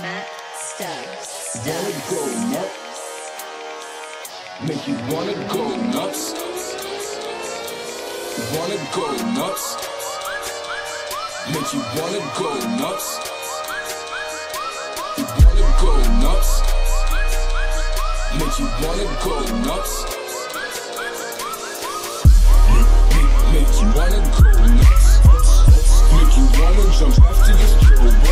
Matt Stubbs. Wanna go? Make you wanna go nuts? Wanna go nuts? Make you wanna go nuts? You wanna go nuts? Make you wanna go nuts? Make, make, you Cause I'm after this kill,